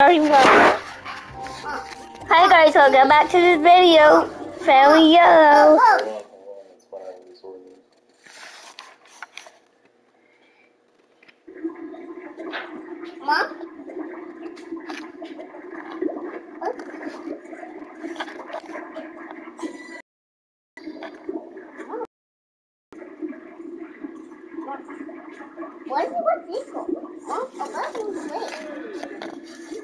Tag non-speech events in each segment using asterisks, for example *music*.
Hi guys, welcome back to this video. Family yellow. Mom? What is it? This?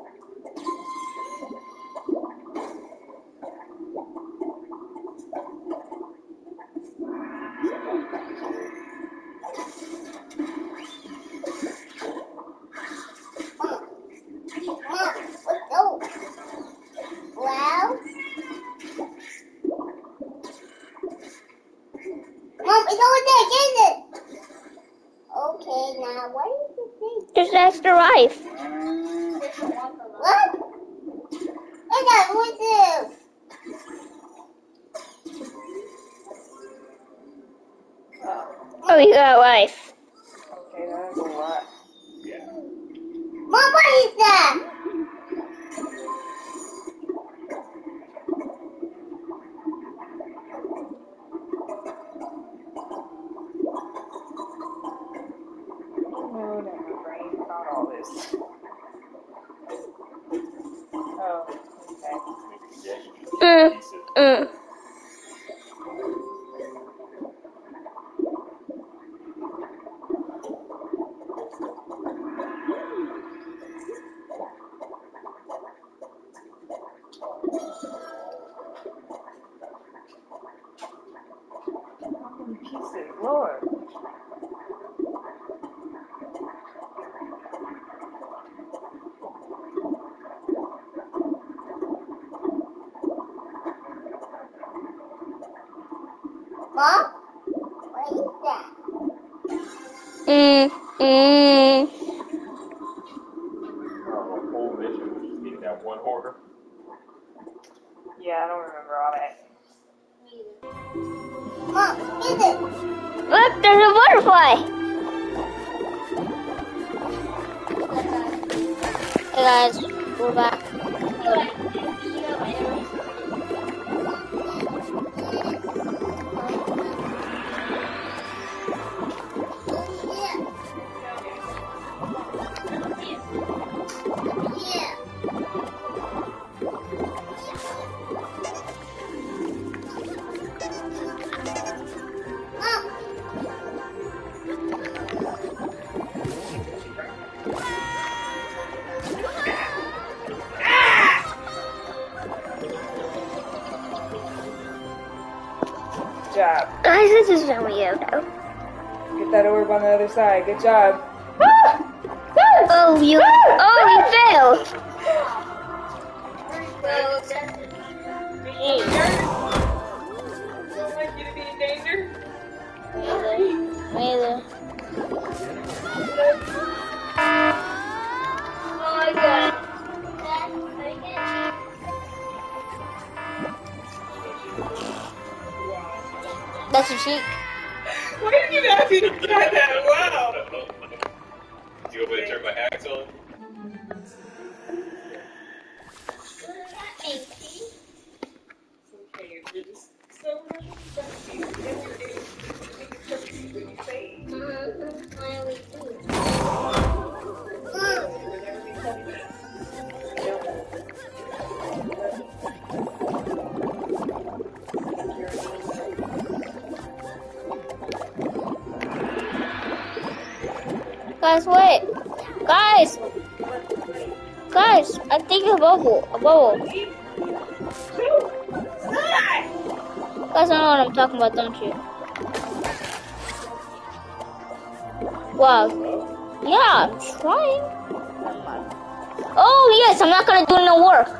weirdo. Get that orb on the other side. Good job. oh, you Whoa. You guys know what I'm talking about, don't you? Wow. Yeah, I'm trying. Oh, yes, I'm not gonna do no work.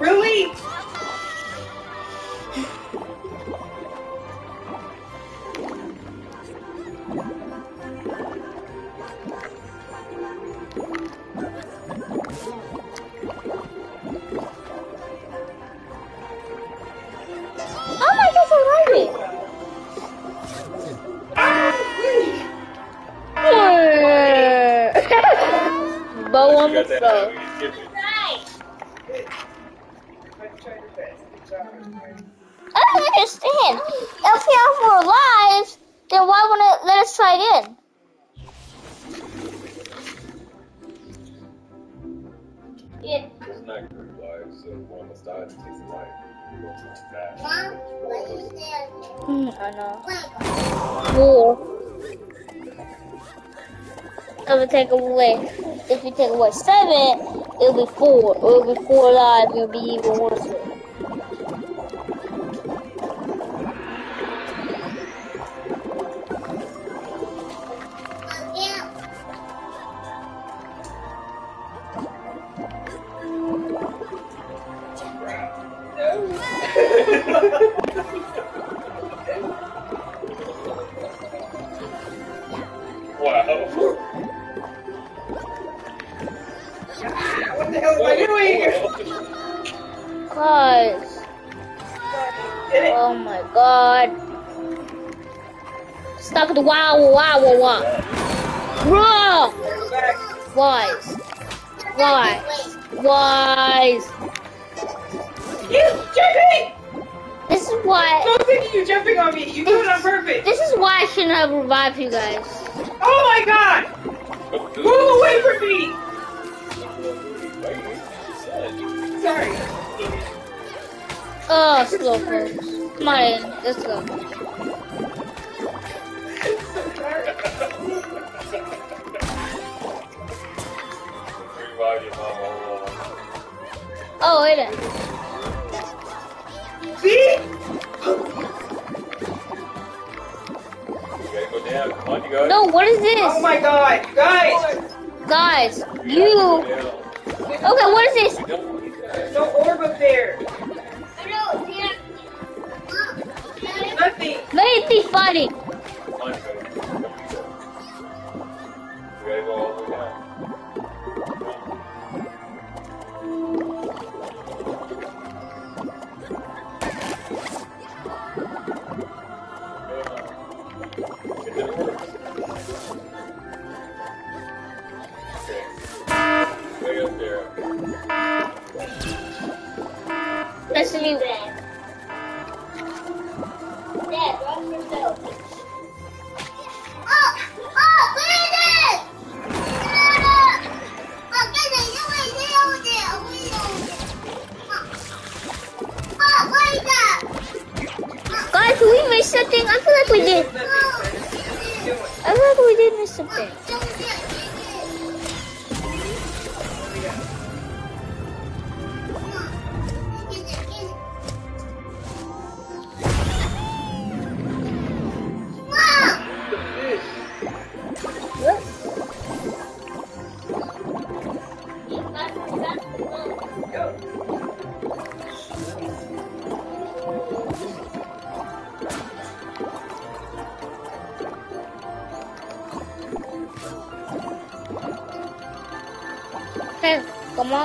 Rui! away, if you take away seven, it'll be four. It'll be four lives. It'll be even worse. was. You jumping! This is why. Don't think you jumping on me. You do it on purpose. This is why I shouldn't have revived you guys. Oh my god! Move away from me! Sorry. Oh, slow first. Come on in. Let's go. *laughs* Revive your mom. Oh, it is. See? No, what is this? Oh my god, guys! Guys, you. Okay, what is this? There's no orb up there. Nothing. Let it funny.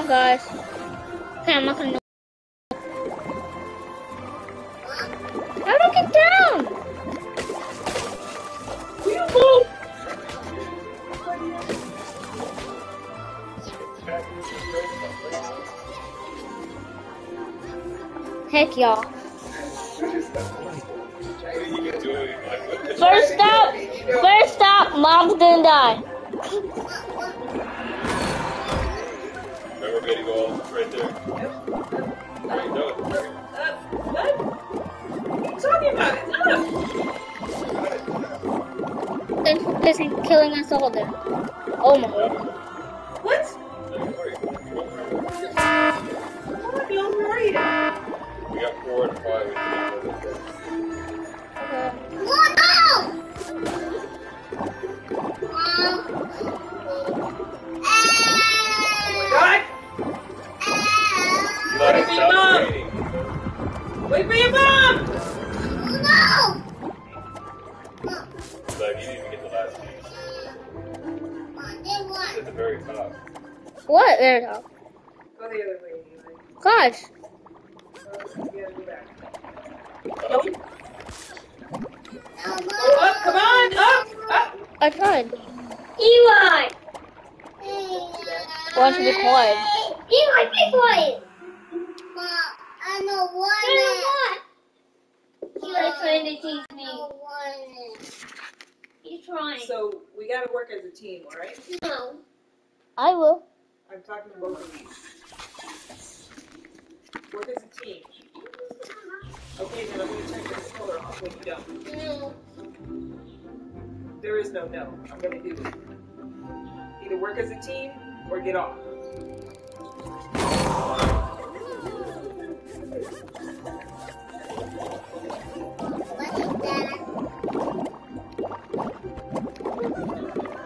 guys. Why people? Mom, I don't want it. You are trying to tease me. You're trying. So we gotta work as a team, all right? No. I will. I'm talking to both of you. Work as a team. Okay, then I'm gonna turn this color off when you don't. No. There is no no. I'm gonna do it. Either work as a team or get off. What is that?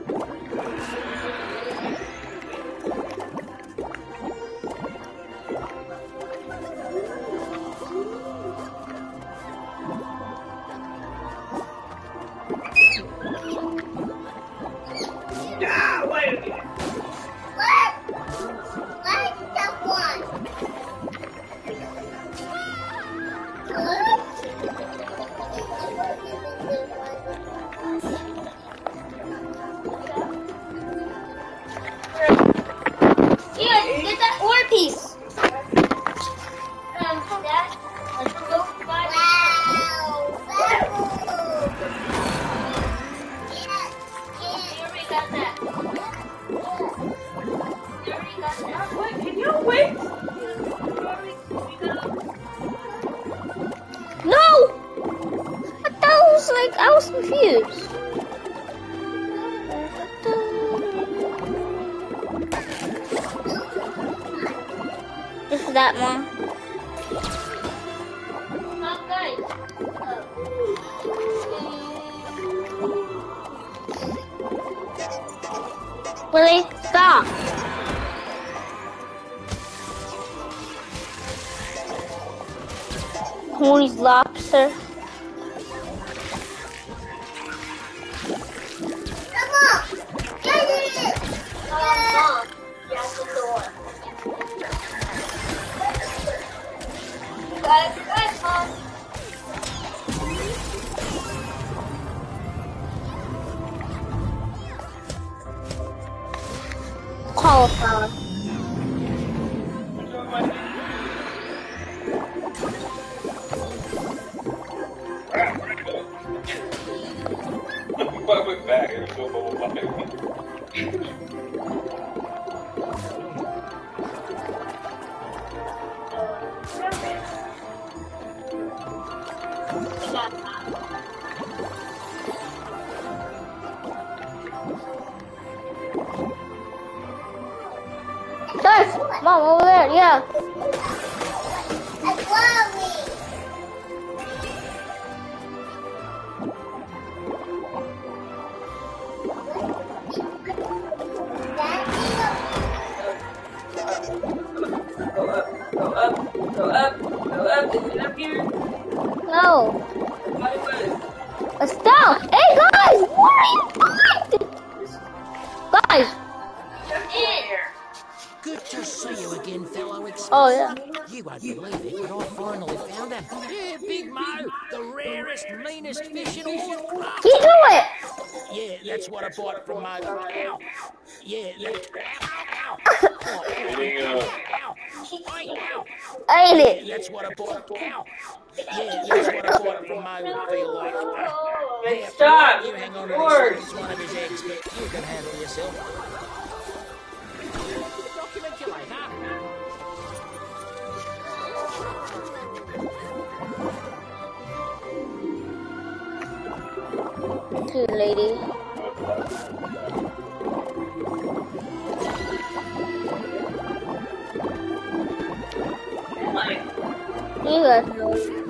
Guys, mom over there, yeah. That's what I bought from my ow. Yeah, let ow, ow. ow. Ain't it? That's what I bought. Ow. Uh, yeah, that's what I bought from my no. Hey, stop. You hang on to this, one of his eggs, but you can handle yourself. Lady lady. You guys know.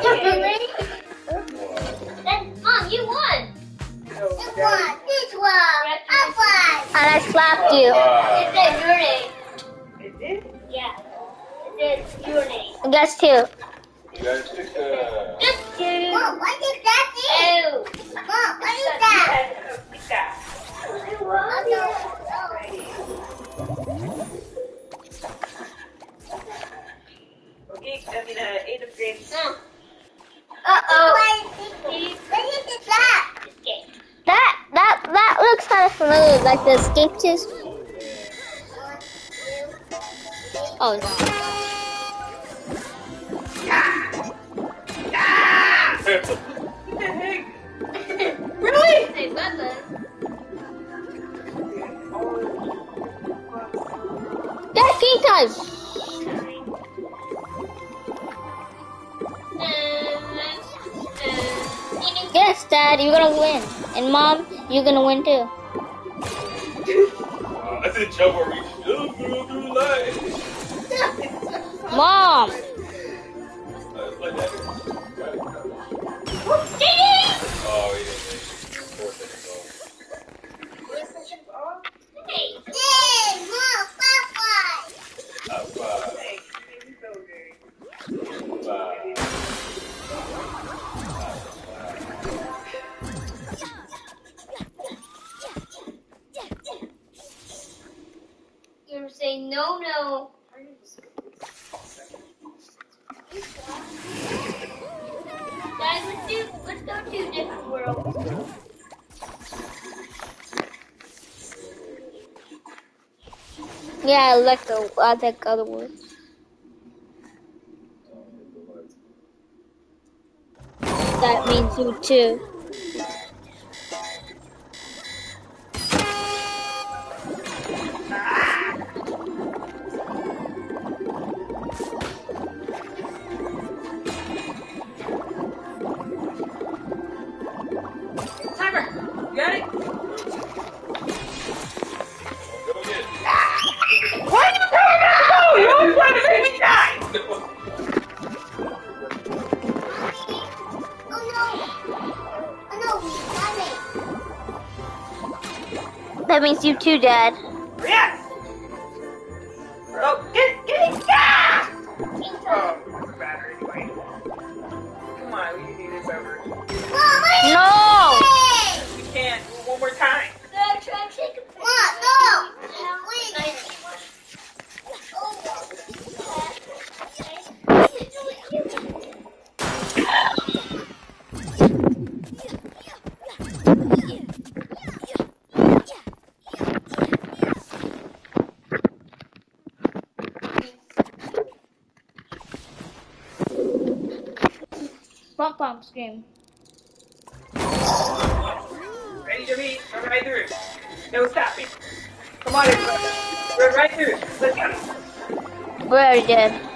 Then, Mom, you won. This one. This one. Up one. And I slapped you. It said your name. Is it did? Yeah. It said your name. Guess two. You guys pick uh Just two. Mom, what is that thing? Two. Mom, what is that? Pika. Oh, no. Okay, I mean, uh, eight of grade. Uh-oh. What is that? That that that looks kind of familiar, like the escape test. Oh heck? really? Hey, That's game time. Yes, Dad, you're gonna win, and Mom, you're gonna win too. I did jump you. Oh, through, through life. Mom, Uh, say no, no. Guys, let's do. Let's go to a different world. yeah, I like the I like other words. That means you too. That means you too, Dad. Ready to meet. Run right through. No stopping. Come on, everybody. Run right through. Let's go. We're dead.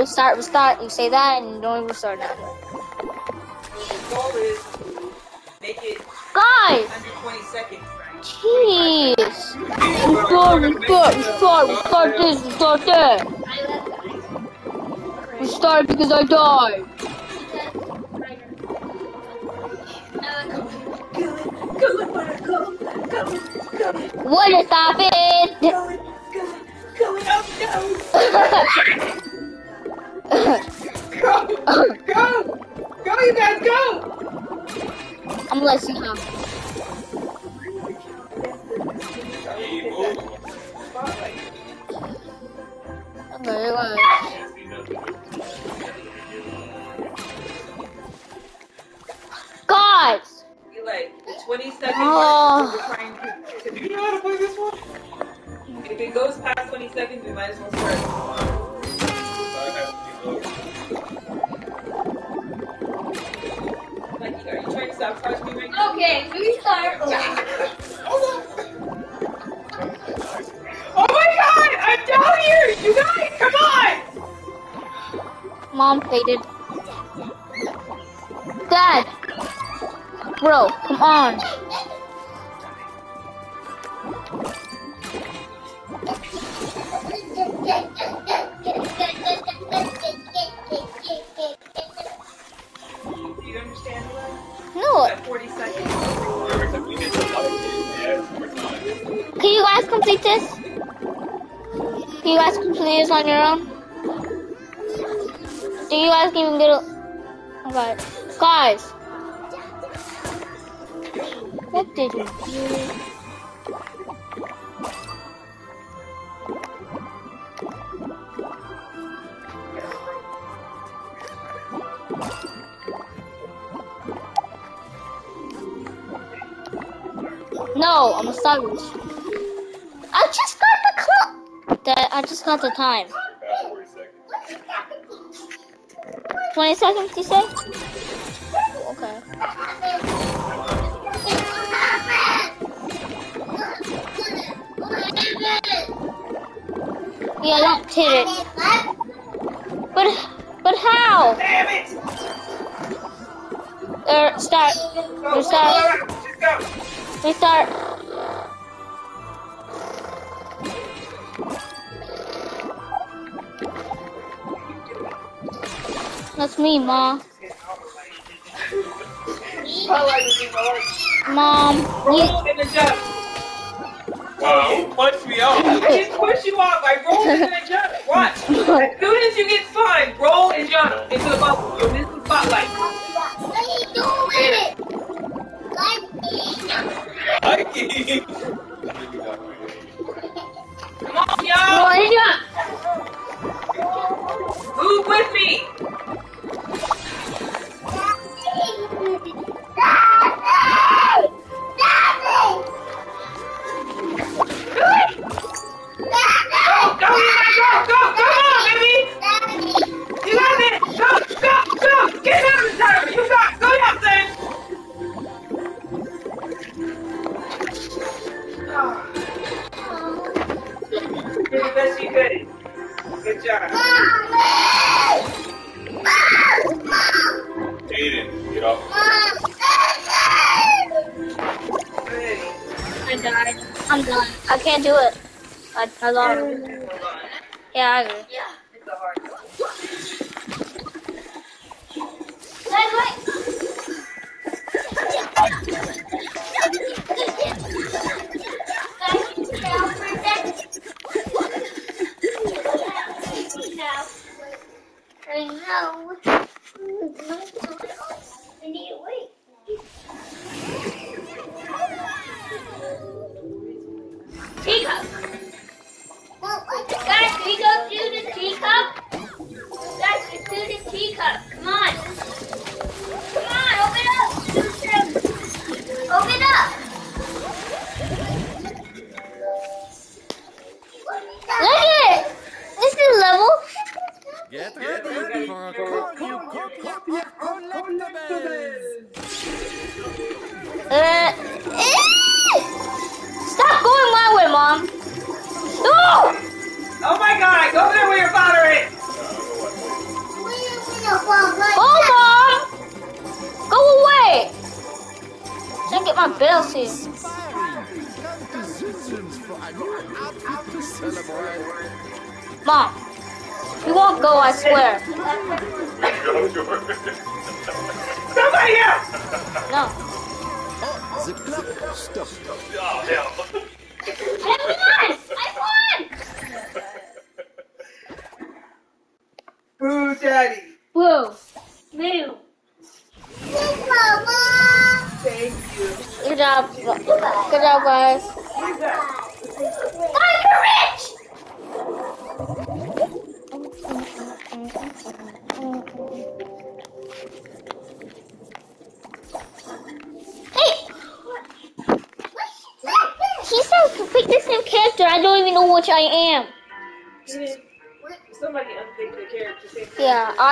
restart, restart, restart. You say that and don't restart that. The goal is make it Guys! under 20 seconds. Jeez! Restart, restart, restart, restart this, restart that. Restart because I died. on your own? Do you guys even get a... Okay. Guys! What did you do? not the time. 20 seconds, you say? Mom. Mom. Roll in the jump. Whoa, punch me off. I just push you off. I roll in the jump. Watch. *laughs* As soon as you get slime, roll and jump into the bubble.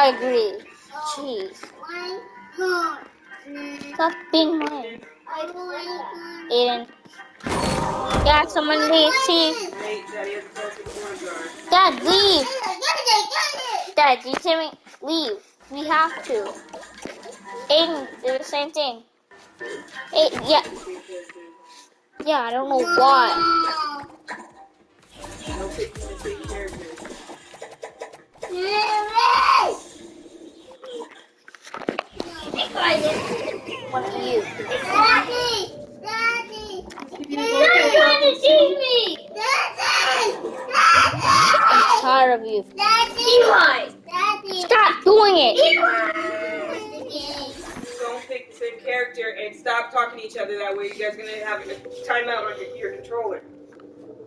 I agree. One, Stop being mine. Aiden. Yeah, someone corn jar. Dad, leave. Dad, you tell me leave. We have to. Aiden, do the same thing. Hey, yeah, yeah. I don't know why. No. One of you. Daddy, Daddy, You're trying to tease me. Daddy, I'm tired of you. Daddy. Stop doing it. Don't pick the same character and stop talking to each other. That way, you guys are gonna have a timeout on your, your controller.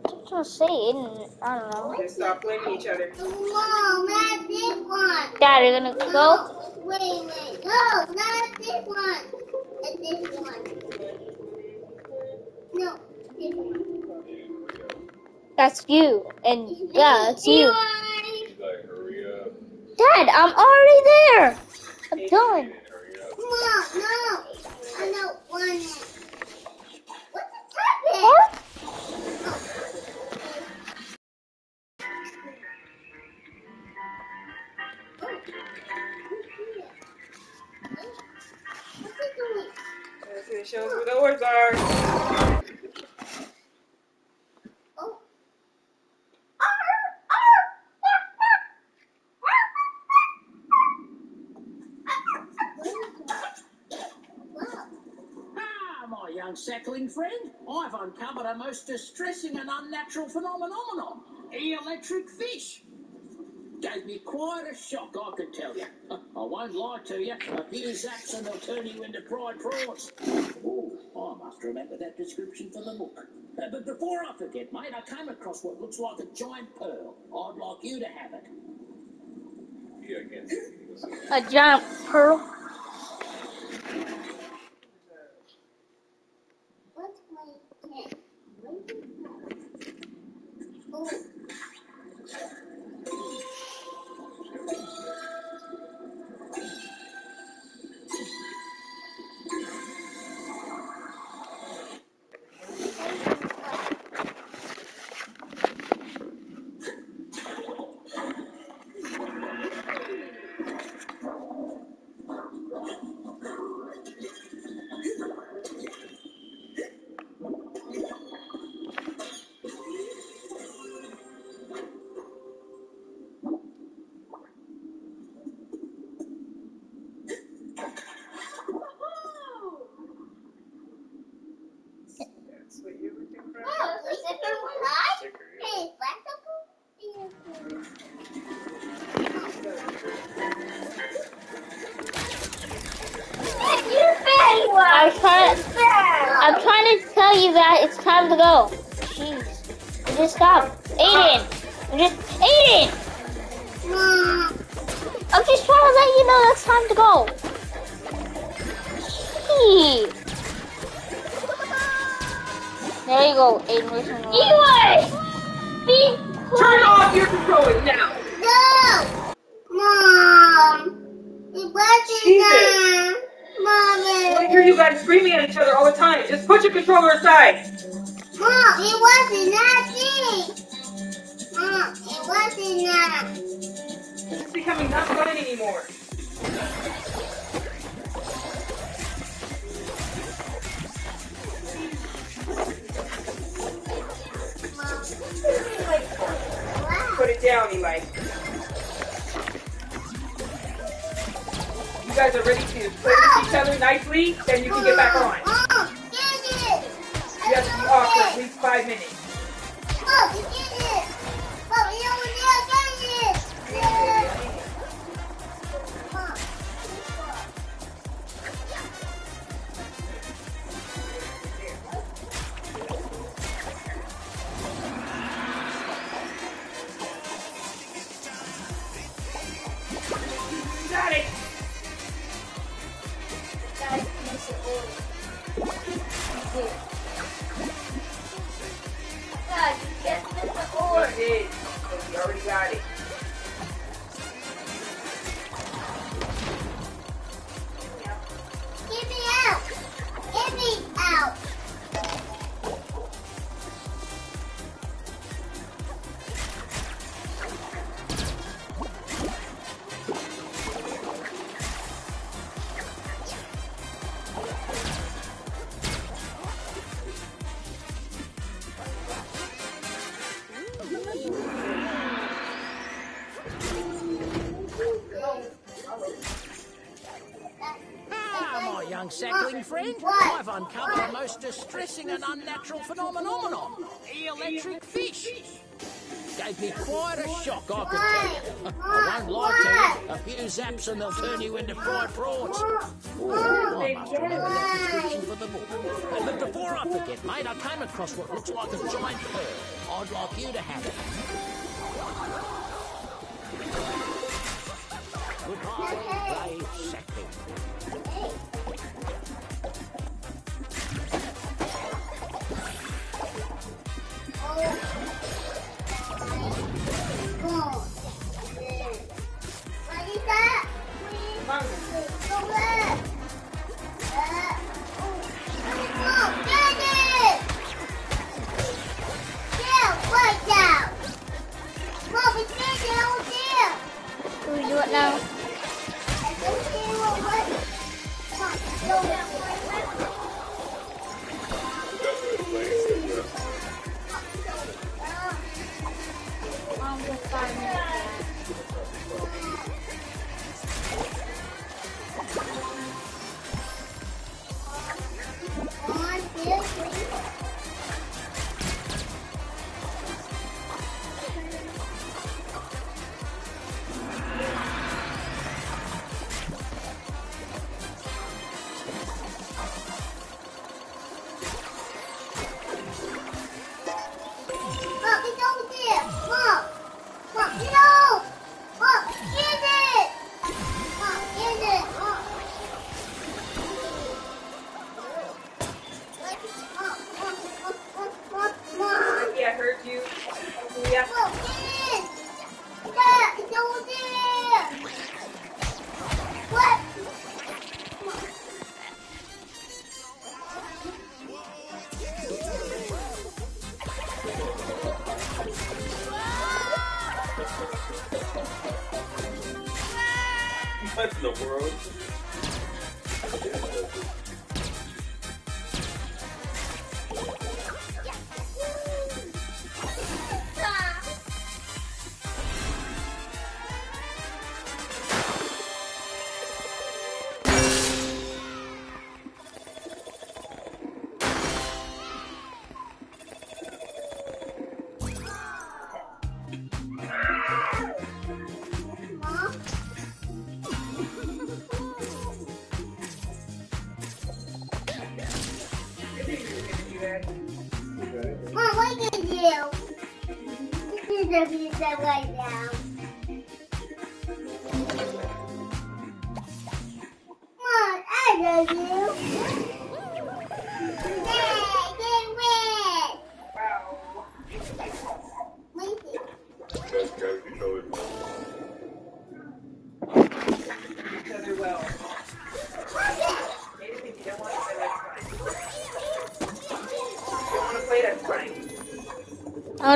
I'm trying to say Aiden. I don't know. Just stop blaming each other. Mom, not this one. Dad, are you gonna go? No, wait, wait. No, not this one. And this one. No, this one. That's you. And yeah, it's you. She's like, hurry up. Dad, I'm already there. I'm done. Hurry up. Mom, no. I don't want it. What's the topic? What? That's gonna show us where the orbs are. Ah, my young sackling friend, I've uncovered a most distressing and unnatural phenomenon. Electric fish. Gave me quite a shock, I can tell you. *laughs* I won't lie to you. A few zaps and they'll turn you into fried prawns. I must remember that description for the book. Uh, but before I forget, mate, I came across what looks like a giant pearl. I'd like you to have it. Yeah, I can't see. You can see. A giant pearl. guys screaming at each other all the time. Just put your controller aside. Mom, it wasn't nothing. Mom, it wasn't that. It's becoming not fun anymore. Put it down, Eli. you guys are ready to play with each other nicely, then you can get back on. You have to be for at least five minutes. and they'll turn you into fried prawns. Oh, I must remember that description for the book. And but before I forget, mate, I came across what looks like a giant pearl. I'd like you to have it. now.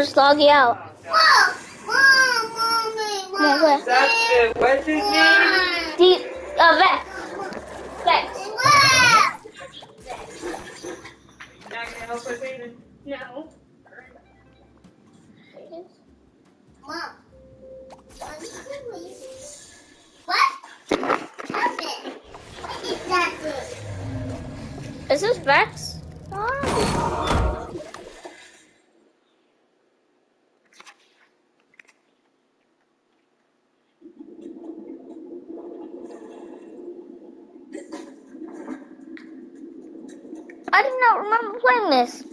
just log out. Mom, mom, mommy, what's his name? Deep, uh, Vex. Vex. You're? No. What? Happened? What is that? Is this Vex? Oh. fue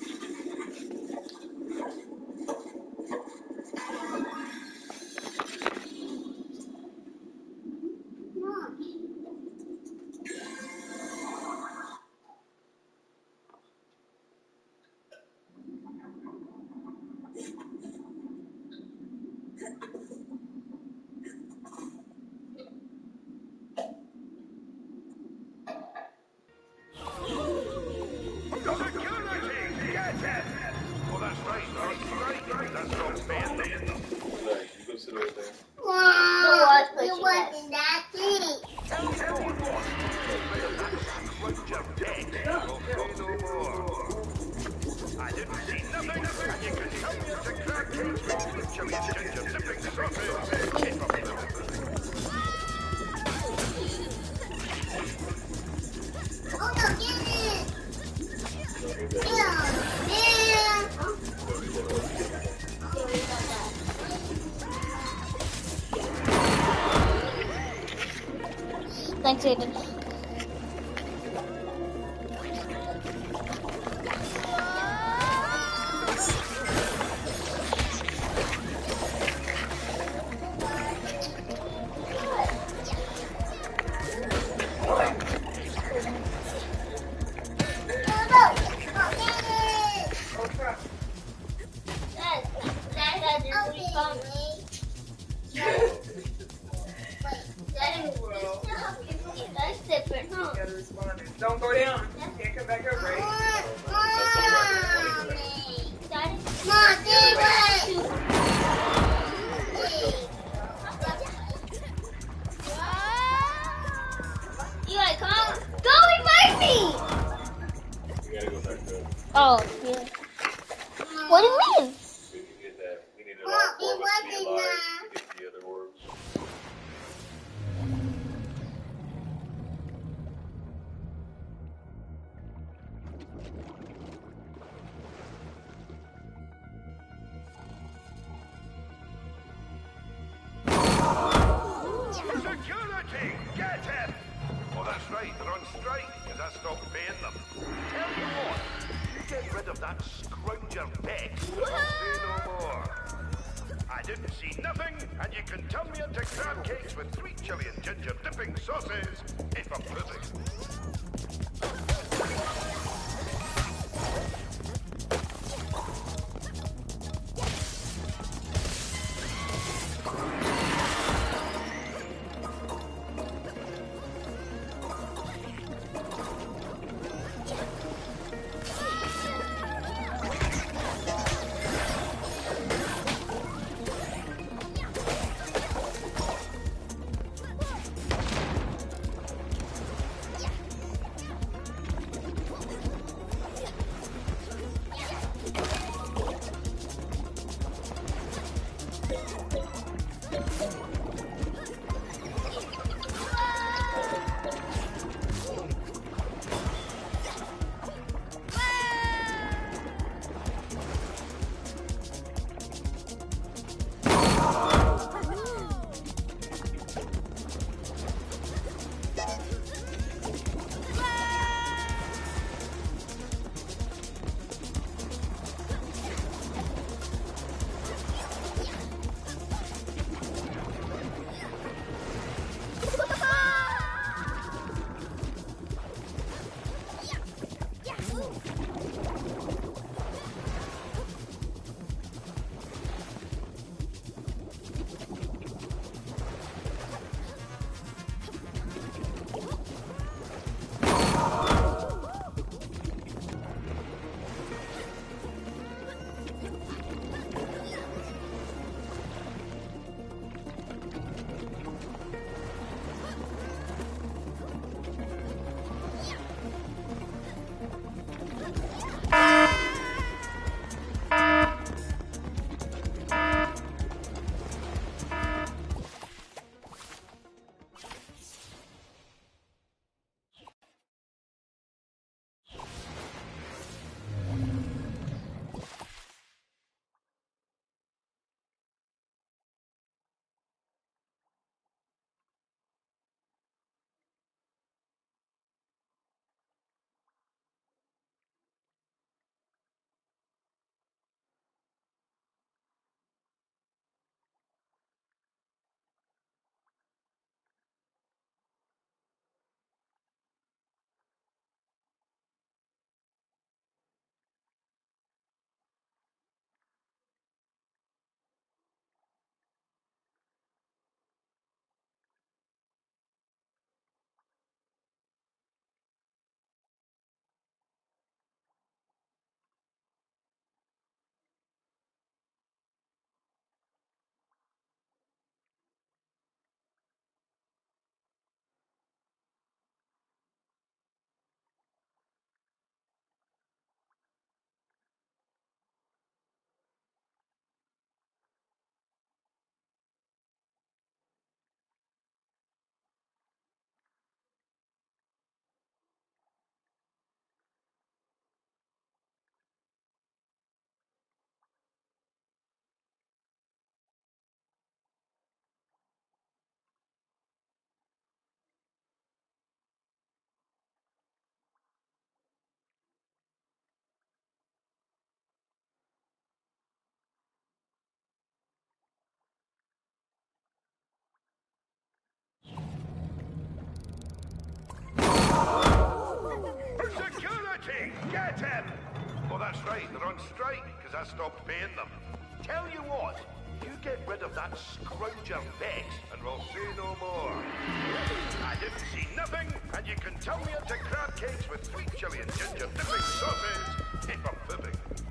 just stop them. Tell you what, you get rid of that scrounger Vex. No more. I didn't see nothing, and you can turn me into crab cakes with sweet chili and ginger dipping sauces if approving. That's right. They're on strike because I stopped paying them. Tell you what, you get rid of that scrounger Vex and we'll say no more. I didn't see nothing, and you can tell me into crab cakes with sweet chili and ginger dipping sauces if I'm fibbing.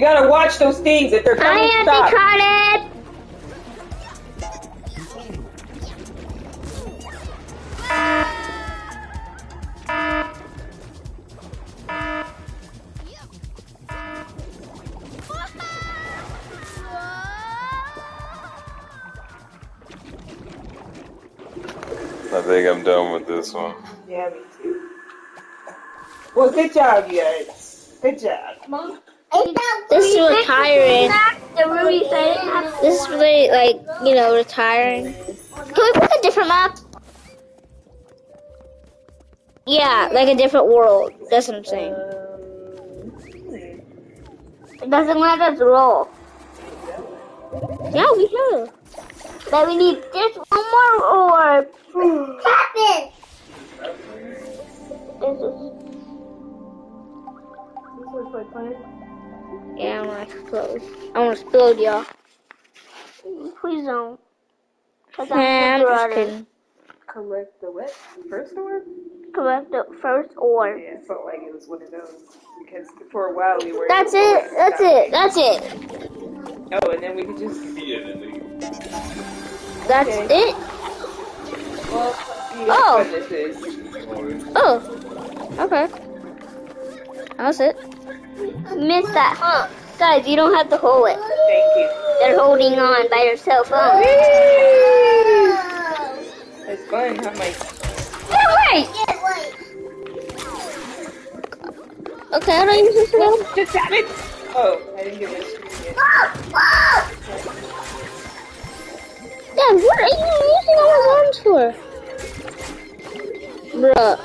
You gotta watch those things if they're I coming. am stop. retarded. I think I'm done with this one. Yeah, me too. Well, good job, you guys. Good job. This is retiring. The Ruby said it has This is really like you know retiring. Can we pick a different map? Yeah, like a different world. That's what I'm saying. It doesn't let us roll. Yeah, we have. But we need just one more orb. or Captain. this is. Yeah, I want to explode. I want to explode, y'all. Please don't. Cause Eh, I'm I'm super just honest. kidding. Correct the what? First one? Correct the first or. Yeah, it felt like it was one of those because for a while we were. That's it. That's it. That's it. Oh, and then we could just. That's Okay. it. Well, see Oh. what this is. Oh. Okay. That's it. Miss that, huh? Guys, you don't have to hold it. Thank you. They're holding on by their cell phone. It's fun, huh, Mike? Get away! Get away. Okay, how do I use this again? Just have it. Oh, I didn't get it a screen yet. Whoa, whoa. What are you using all my bombs for? Bruh.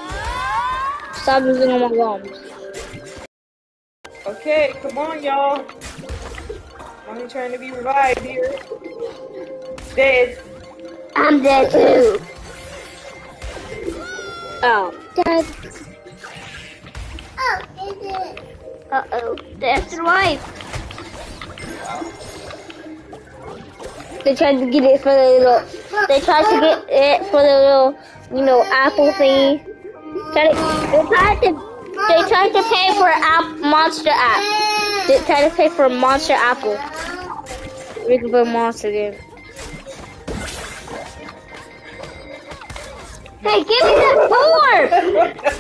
Stop using all my bombs. Okay, come on, y'all. I'm trying to be revived here. Dead. I'm dead too. Oh. Dead. Oh, is it? Uh oh. That's the wife. They tried to get it for the little. They tried to get it for the little, you know, apple thingy. Tried to, they tried to. They tried to pay for app, monster app. They tried to pay for monster apple. We can put monster game. Hey, give me that orb!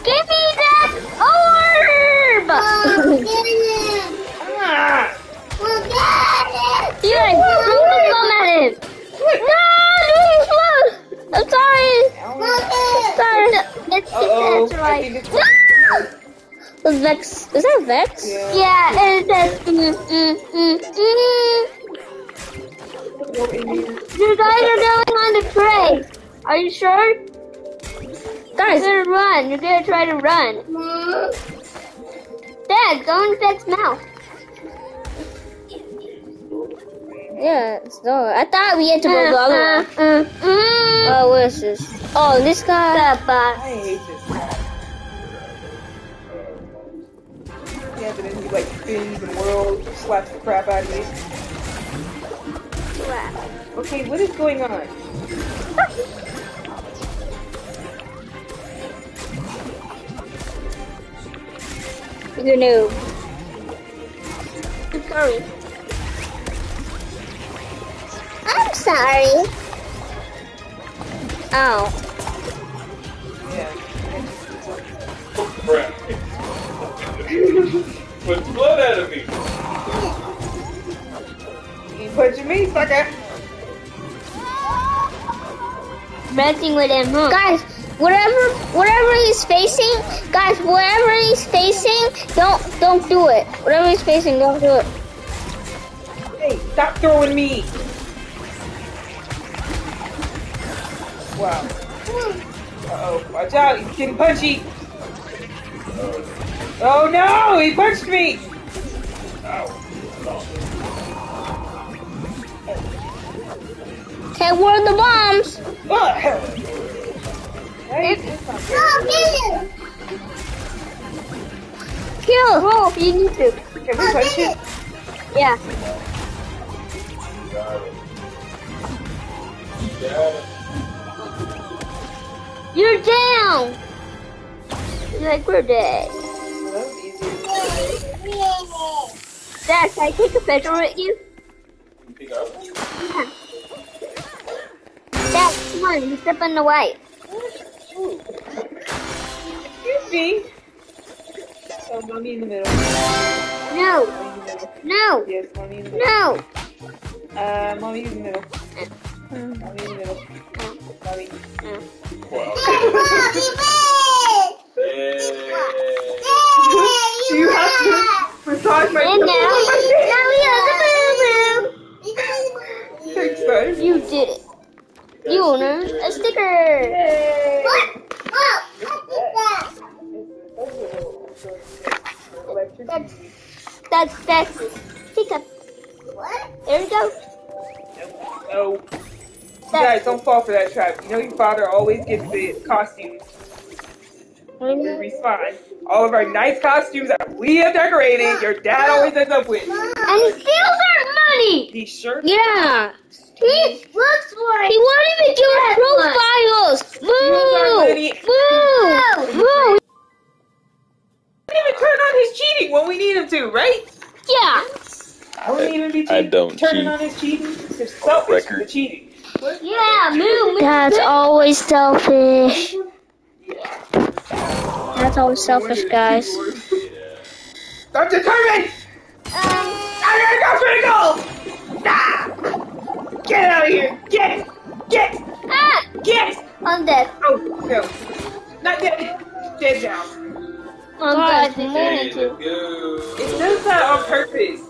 Give me that orb! Oh, get it. Well, get it. Throw the bomb at him! No, don't! I'm sorry! Well, Sorry. It's, Uh-oh, it's right. No! It's Vex. Is that Vex? Yeah. Yeah, it says. Mm, mm, mm, mm. Go in here. You guys are going on the tray. Are you sure? Guys, You're gonna run. You're gonna try to run. Dad, go infect mouth. yeah, it's done. I thought we had to go the other Uh, way. uh, uh, Oh, what is this? Oh, this guy. That bot. I hate this crap. Yeah, but then he like spins and whirls, slaps the crap out of you. Okay, what is going on? *laughs* You know. I'm sorry. I'm sorry. Oh. Yeah. Oh, crap. *laughs* Put blood out of me. You punching me, sucker. Messing with him, huh? Guys, whatever whatever he's facing, guys, whatever he's facing, don't don't do it. Whatever he's facing, don't do it. Hey, stop throwing me. Wow. Uh-oh, watch out, he's getting punchy. Uh, Oh no, he punched me. Okay, where are the bombs? Oh. Hey, Kill. Oh, you need to. can we oh, punch it? Yeah. You're down. You're like, we're dead. Dad, can I take a picture with you? Pick up. Dad, come on, you step in the way. Excuse me. Oh, mommy in the middle. No, Mommy in the middle. no, Yes, mommy in the middle. no. Uh, mommy in the middle. Mm. Mommy in the middle. Mm. Mommy. Mm. Wow. *laughs* Do you have to massage my And now, now we have the boo Thanks, guys. You did it. You earned a sticker. oh That's that's that's What? There you go. No. You guys, don't fall for that trap. You know your father always gets the costumes to respawn. All of our nice costumes that we have decorated, your dad always ends up with. And he steals our money. These shirts. Yeah. He looks for it. He won't even give us profiles. Move. money. Move. Move. He didn't even turn on his cheating when we need him to, right? Yeah. I wouldn't even be I don't turning cheat. on his cheating. It's selfish record. the cheating. Yeah, move. move. That's always selfish. That's always selfish, guys. I'm determined! I'm gonna go for the goal! Ah! Get out of here! Get! Get! Ah, Get! I'm dead. Oh, no. Not dead. Dead down. I'm Guys, dead. Hey, Me let's too. go. It does that on purpose.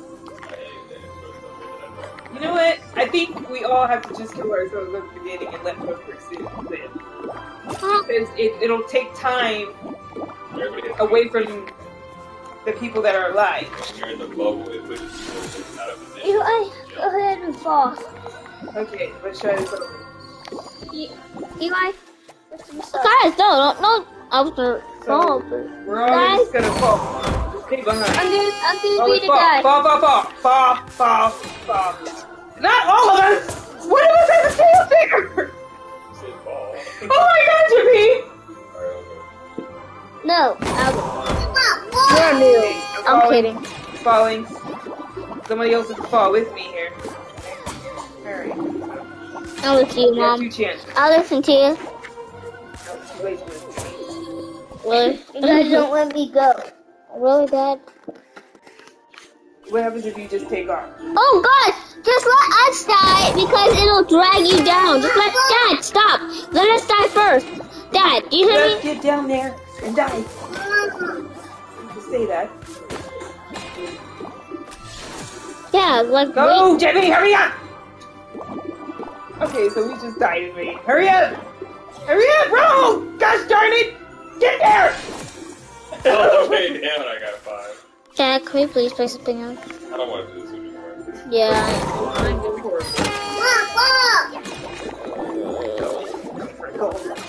You know what? I think we all have to just kill ourselves at the beginning and let one person live. Because it, it'll take time away from the people that are alive. When you're in the bubble, it pushes you out of position. Eli, go ahead and fall. Okay, let's try this over. Eli, what's the massage? Guys, no, no, no. I was gonna So, fall. we're all just gonna fall. Just stay behind. I'm gonna, I'm gonna Always be the fall, guy. fall, fall, fall, fall, fall, fall. Not all of us! One of us has a tail finger! Oh my god, Jimmy! No, I'll You're new. I'm falling, kidding. Falling. Somebody else has to fall with me here. Alright. I'll listen to you, mom. I'll listen to you. No, it's too late to listen to me. Really? You guys don't let me go. Really bad? What happens if you just take off? Oh gosh, just let us die because it'll drag you down. Just let Dad stop. Let us die first. Dad, do you hear me? Just me? get down there and die. Just say that. Yeah, like wait. Go, Jimmy, hurry up! Okay, so we just died in vain. Hurry up! Hurry up, roll! Gosh darn it! Get there! All the way down, I got five. Jack, can we please play something else? I don't want to do this anymore. Yeah. Mom,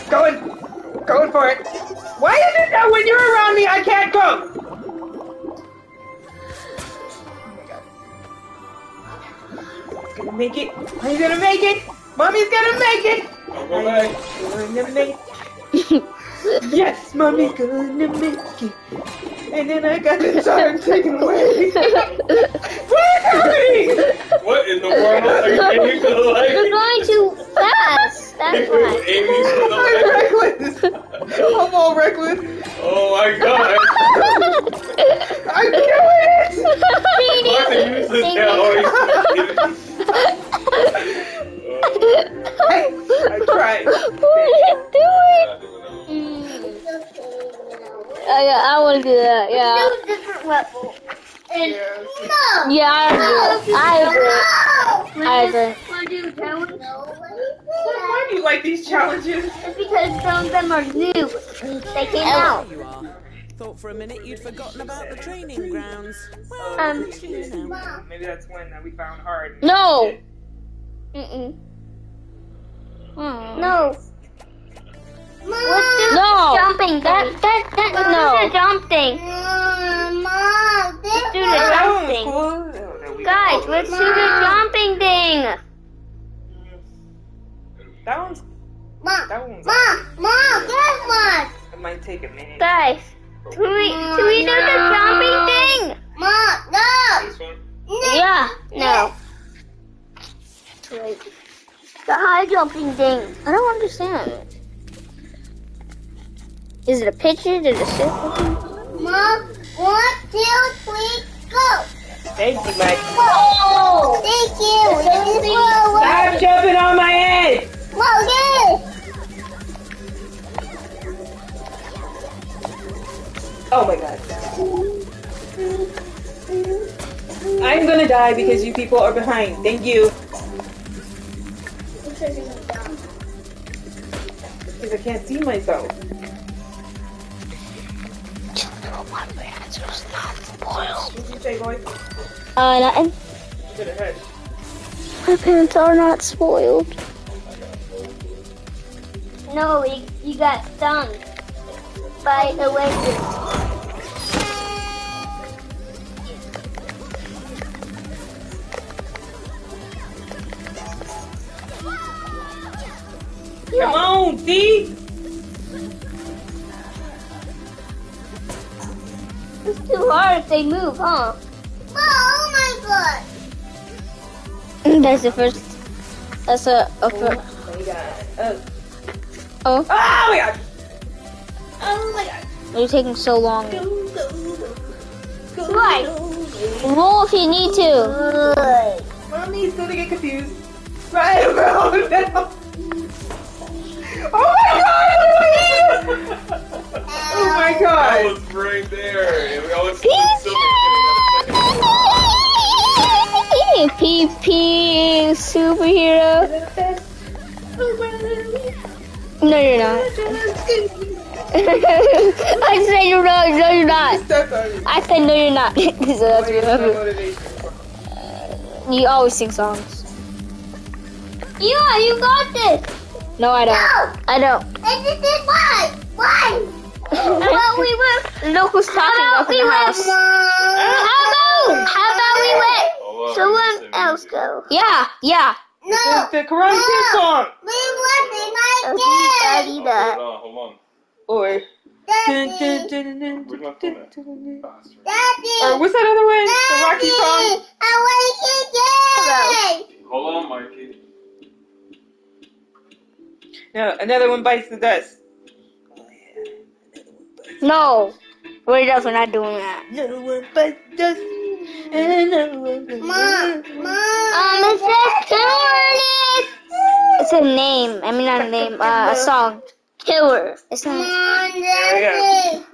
Going, going for it. Why is it that when you're around me, I can't go? He's gonna make it. He's gonna make it. Mommy's gonna make it. Don't go back. Gonna make *laughs* Yes, mommy's gonna make it. And then I got *laughs* the charm taken away. what is happening? What in the world are you aiming for the You're going too fast. That's why. aiming for the I'm leg. reckless. I'm all reckless. Oh my god. I'm doing it. Martha uses that always. Hey, I tried. What are you doing? Oh, yeah, I want to do that. Yeah. do different level. And Yes. Yeah, I agree. I agree. I agree. Want to do a challenge? Why do you like these challenges? It's because some of them are new. They came out. You are. Thought for a minute you'd forgotten about the training grounds. Well, Um. Maybe that's one that we found hard. No. Mm-mm. Hmm. No. Let's do No. jumping. That that that Let's do no. the jump thing. Mom, this Let's do the that jump thing. cool. That we- Guys, let's do the jumping thing. That one's. Mom, That one's. Mom, Mom, this one. It might take a minute. Guys, can we, can we do the jumping thing? Mom, no. This one? Yeah. No. Wait. The high jumping thing. I don't understand. Is it a picture? Is it a circle? Mom, one, two, three, go. Thank you, Mike. Whoa. Thank you. Whoa, whoa. Stop jumping on my head! Whoa, yes. Oh my god. I'm gonna die because you people are behind. Thank you. Because I can't see myself. What'd you say, boy? Uh, nothing. To the head. My pants are not spoiled. No, you, you got stung by a lizard. Come on, D! It's too hard if they move, huh? Oh my god. *laughs* That's the first. That's a, a fir- Oh my god. Oh. Oh, oh my god! Oh my god! are you taking so long? Go, go, go, Why? Roll if you need to. Mommy's gonna get confused. Right *laughs* around now. Oh my god! Oh Oh my That god! was right there. And we always PP superhero. No, you're not. *laughs* I said you're not. No, you're not. Step on me. I said no, you're not. *laughs* so that's Where's my remember. You always sing songs. Yeah, you got this. No, I don't. No. I don't. This is it. Why? Why? Well, we were. Look who's talking How up about we the went? How about? How about we let Hold someone else go? Yeah, yeah. No. It's the Karate Kid song! We want oh, it my Okay, game. Daddy, Oh, hold on, hold on. Or. Dun, dun, Daddy. dun, dun, dun, dun, dun, dun. Daddy. Or what's that other one? The Rocky song? I want to get Hold on, Mikey. No, another one bites the dust. No, we're definitely not doing that. Another one bites the dust. And another one bites the Mom. Mom. Um, it says Killer It's a name. I mean, not a name. Uh, a song. Killer. It's not. Mom, we Daddy.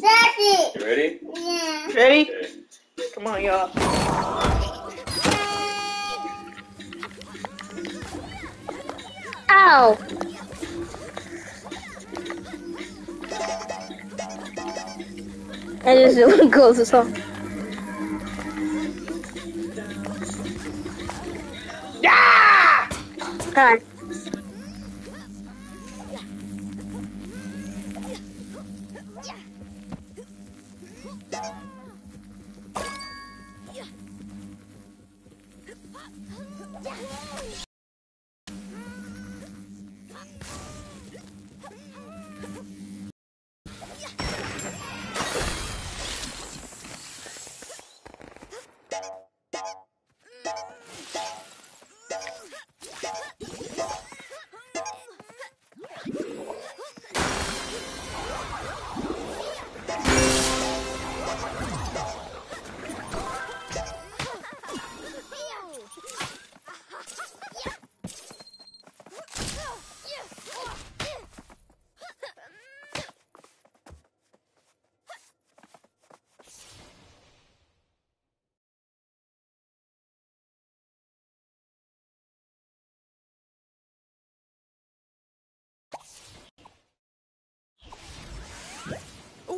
Daddy. You ready? Yeah. Ready? Okay. Come on, y'all. Ow! And just goes the song. Yeah! Alright.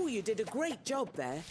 Oh, you did a great job there.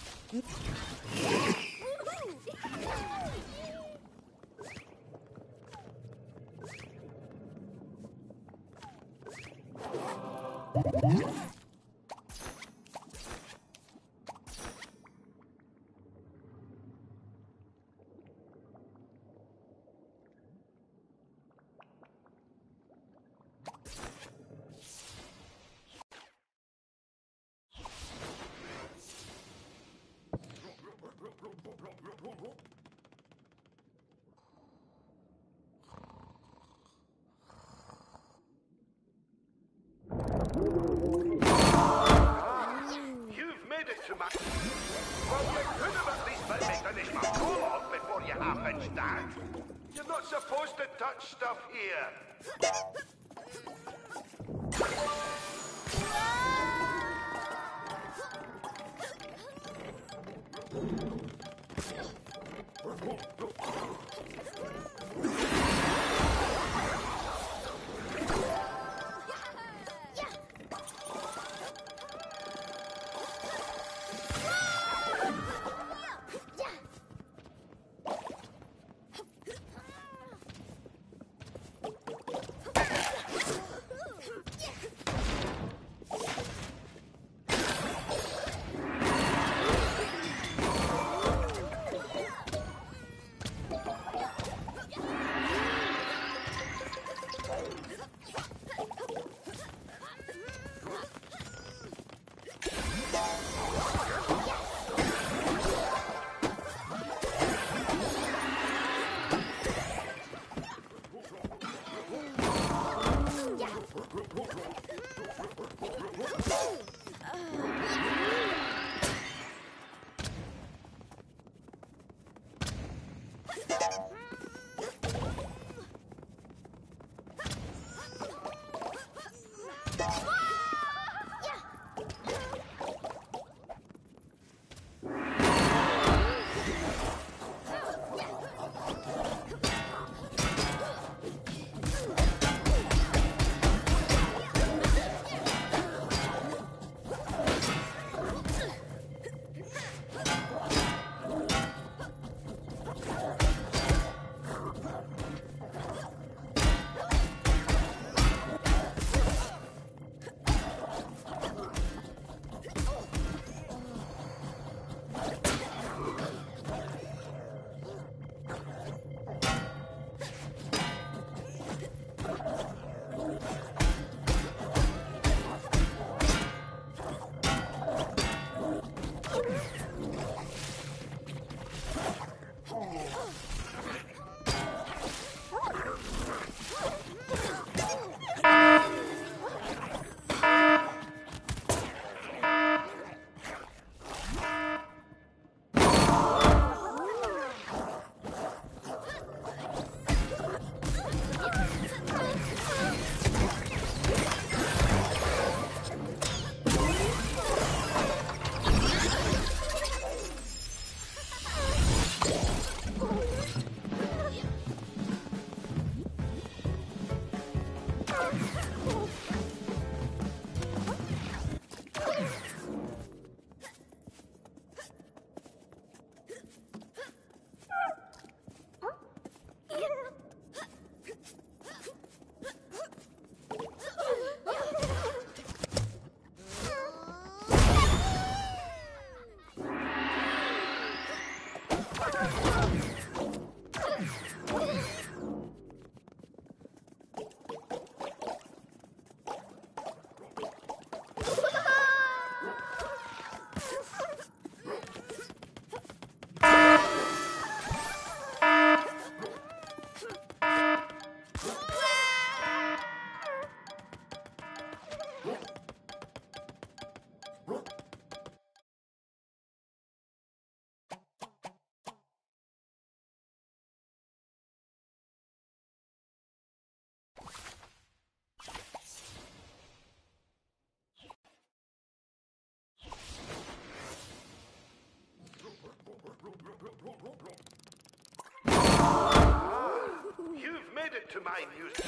You've made it to my music.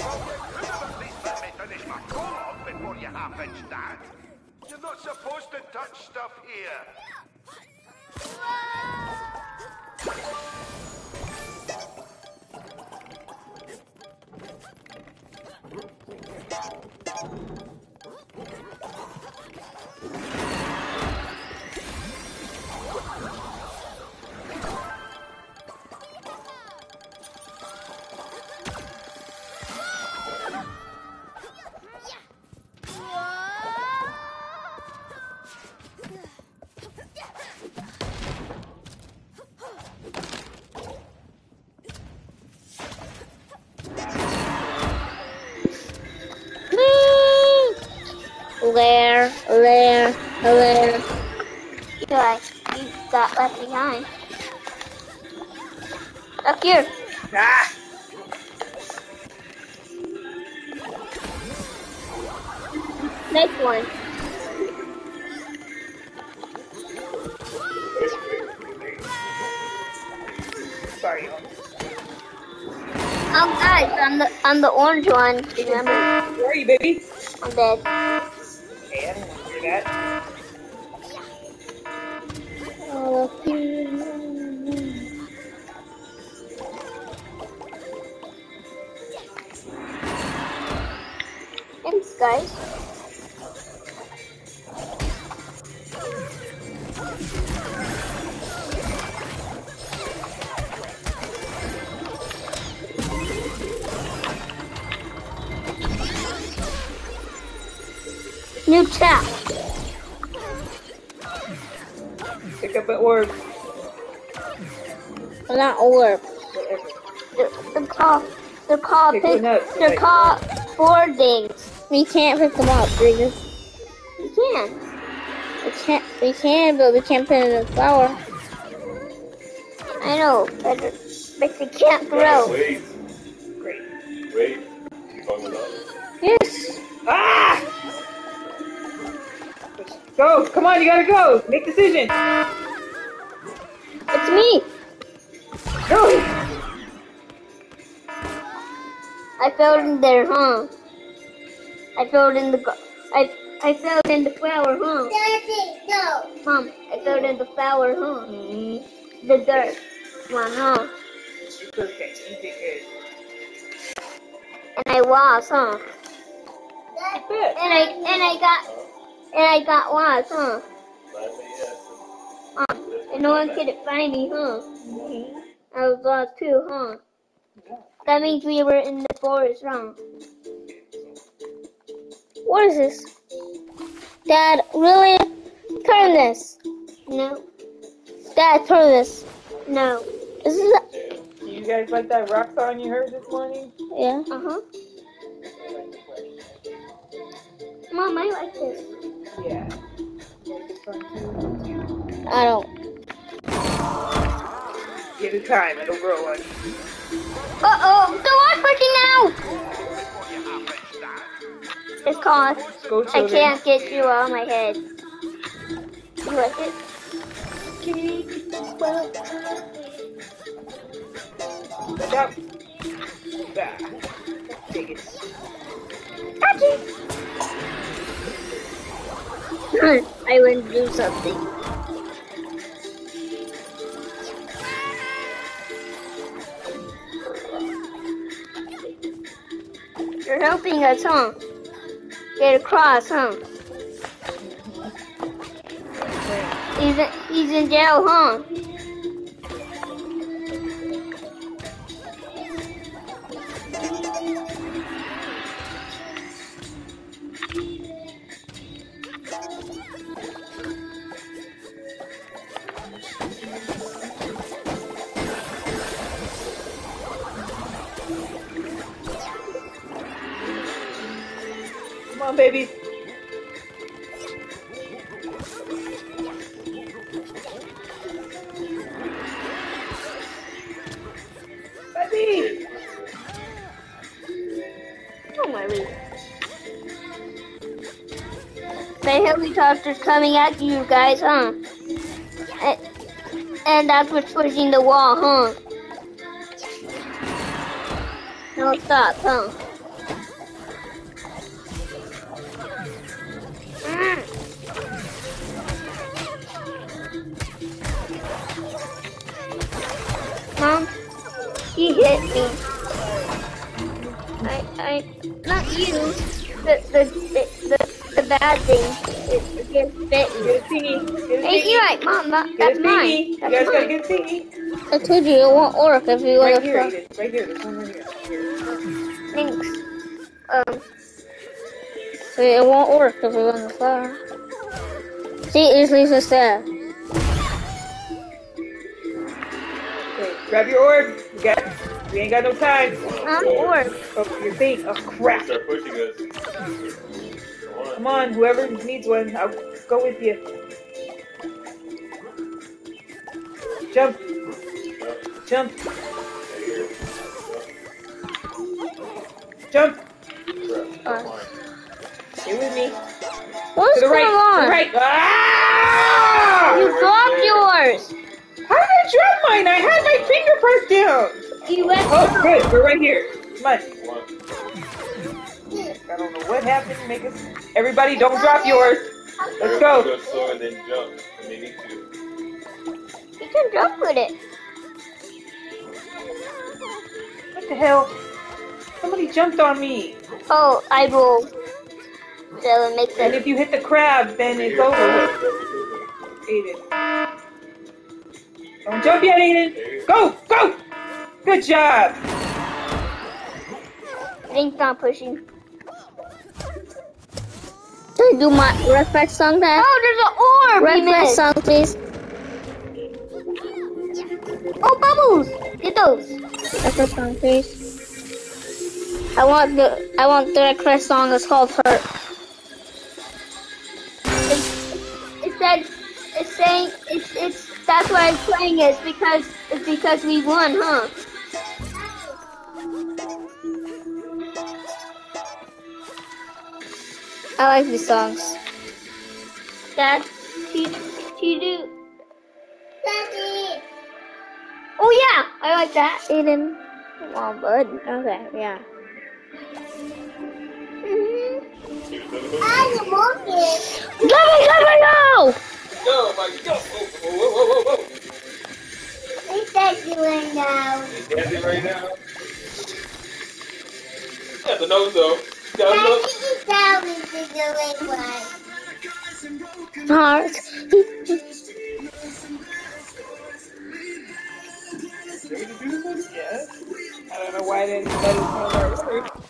Oh, you could have at least let me finish my call-off before you half inch that. You're not supposed to touch stuff here. Left behind. Up here. Ah! Next one. Sorry. Oh guys, I'm the I'm the orange one. Remember? Where are you, baby? I'm dead. Called Pick pick, one up. they're Like- called boardings. We can't pick them up. We just we can. We can't. We can, but we can't put it in the flower. I know, but but they can't grow. Wait, Great. wait. You talking about? Yes. Ah! Go! Come on, you gotta go! Make decision! It's me. Go! I fell in there, huh? I fell in the I I fell in the flower, huh? Daddy, no. Mom, I fell in the flower, huh? The dirt one, huh? It's okay. Good. And I was, huh? And I and I got and I got lost, huh? And no one could find me, huh? I was lost too, huh? That means we were in the forest, wrong. What is this? Dad, really? Turn this. No. Dad, turn this. No. This is a, You guys like that rock song you heard this morning? yeah. Uh huh. Mom, I like this. Yeah. It's fun too. I don't. Give it time, it'll grow on you. Uh oh, the one freaking out. Before you half-inched that. It's called Go, I can't get you out of my head. You like it? Up. Ah. Take it. Touch. *laughs* I want to do something. You're helping us, huh? Get across, huh? He's in, he's in jail, huh? Baby. Baby! My word. The helicopter's coming at you guys, huh? And, and that's what's pushing the wall, huh? No, stop, huh? Mom, he hit me. I, I, not you. The, the, the, the, the bad thing. It, it gets bit. Thingy. Hey, you're right, Mom. That, that's mine. thingy. You That's guys gotta mine. get a thingy. I told you it won't work if you Right want here, to. Aiden. Right here. There's one right here. Here. Thanks. Um. See, it won't work if we want to fly. See, it just leaves us there. Grab your orb. We got. We ain't got no time. Not orb. Oh, your thing. Oh crap. Start pushing us. Come on. Come on, whoever needs one, I'll go with you. Jump. Jump. Jump. Stay with me. What's To the right. going To on? the right. Ah! You dropped yours. Mine? I had my finger pressed down. You went. Oh, good. We're right here. Come on. I don't know what happened. Make us. Everybody, don't drop yours. Let's go. Go slow and then jump when they need to. You can jump with it. What the hell? Somebody jumped on me. Oh, I rolled. So it makes And if you hit the crab, then it's over. Aiden. Don't jump yet, Aiden. Go, go. Good job. Link's not pushing. Can I do my refresh song then? Oh, there's an orb. Refresh song, please. Oh, bubbles! Get those. Refresh song, please. I want the I want the refresh song. It's called Hurt. It, it said it's saying it's it's that's why it's playing it. It's because it's because we won, huh? I like these songs. Dad, do you, do you do? Daddy. Oh yeah, I like that. Aiden, come on, bud. Okay, yeah. Mm-hmm. I am walking. Go, go, go, go! Go, Mike, go. Whoa, whoa, whoa, whoa, whoa. What's that doing now? He's dancing right now. Got the nose though. This? Yes. I don't know why I didn't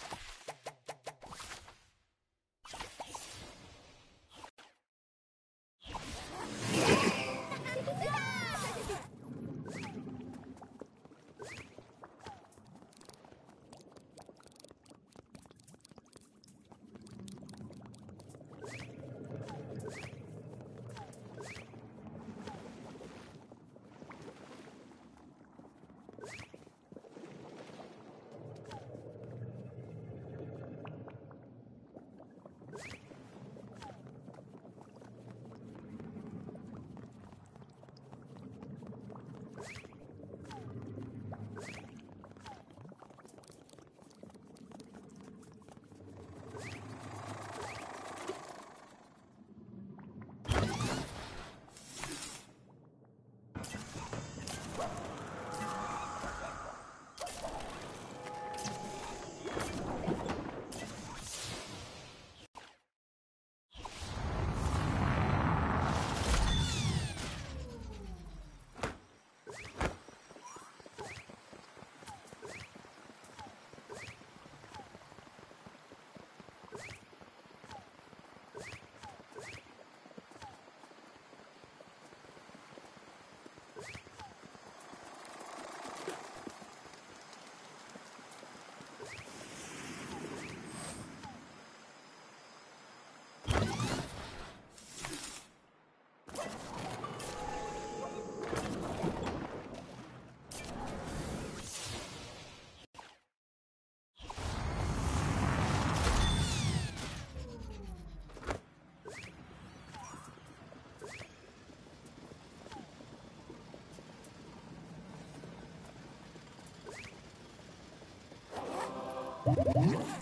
word. Oh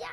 Yeah.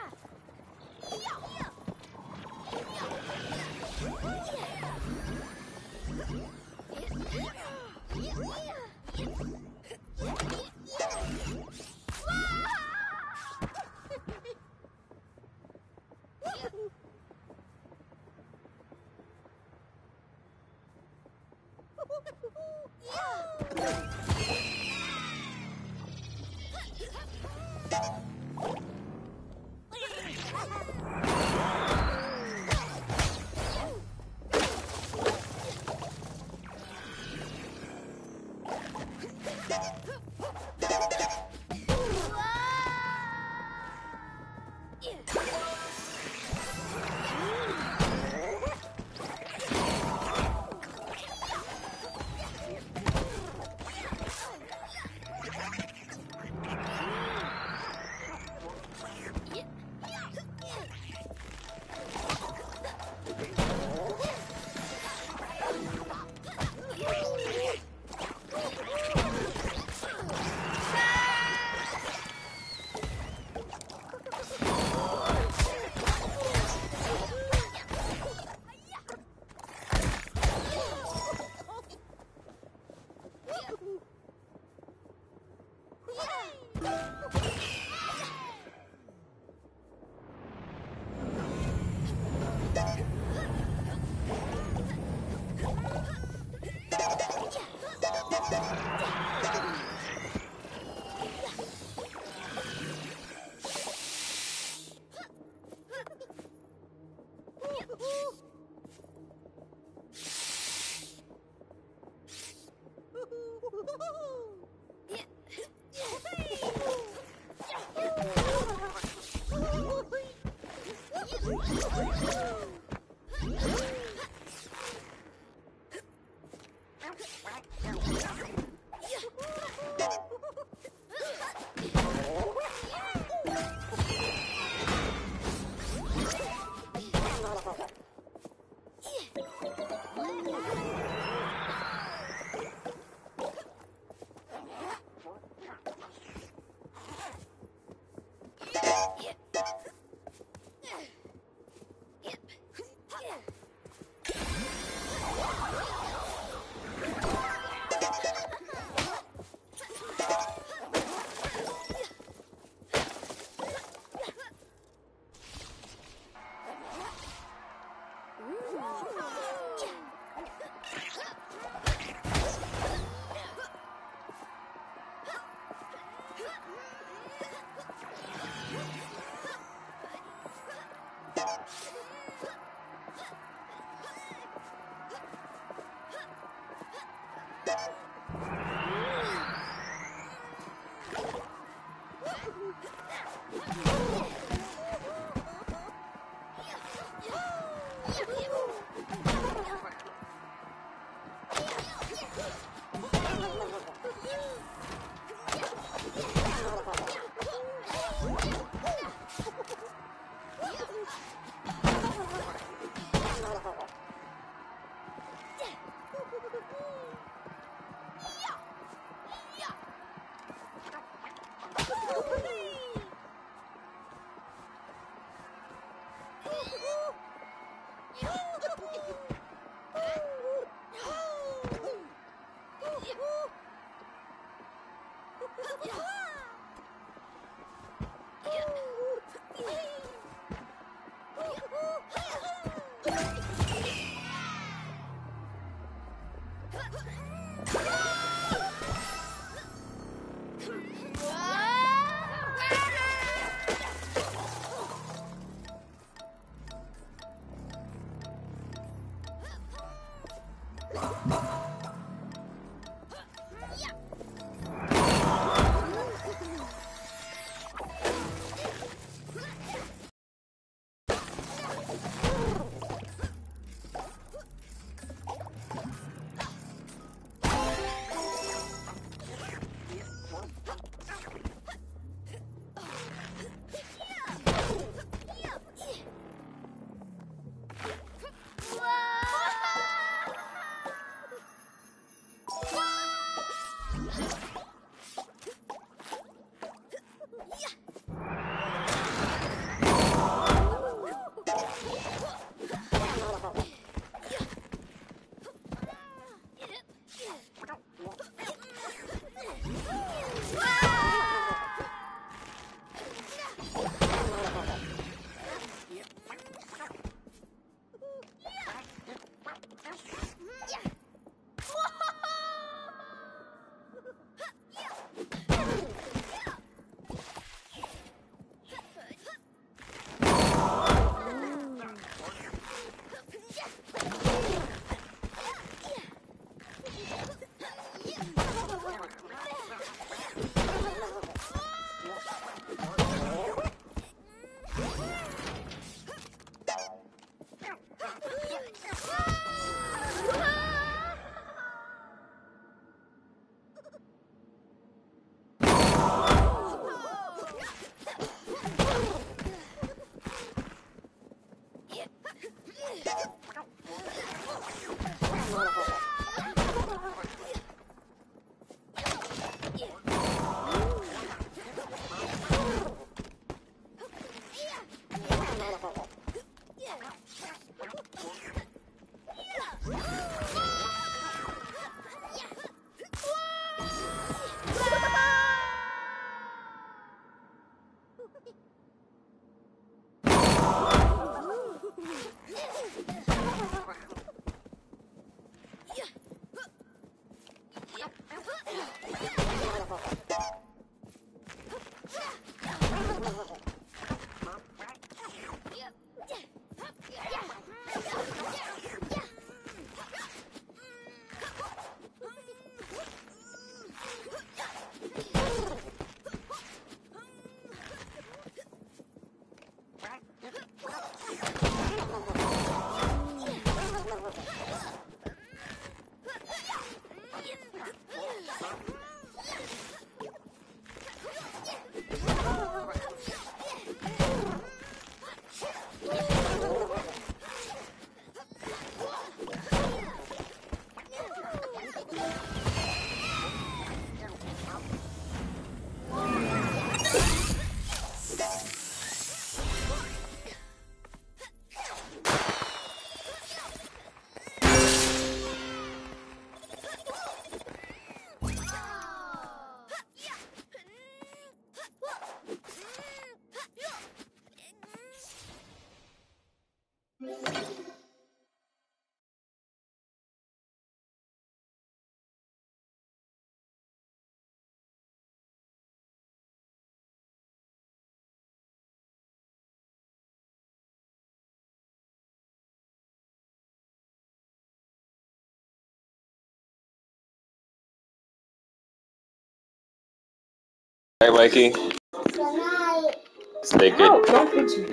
Hey, night. Stay good. don't pinch me.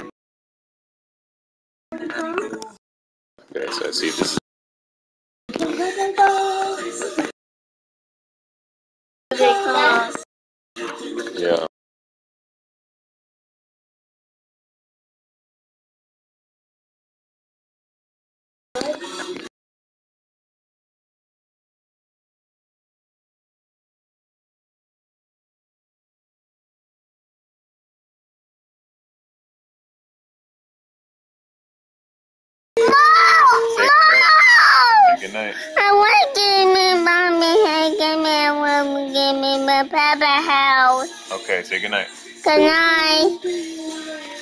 Okay, so I see this. Night. I want to give me mommy house, give me a room, give me my papa house. Okay, say good night. Good night.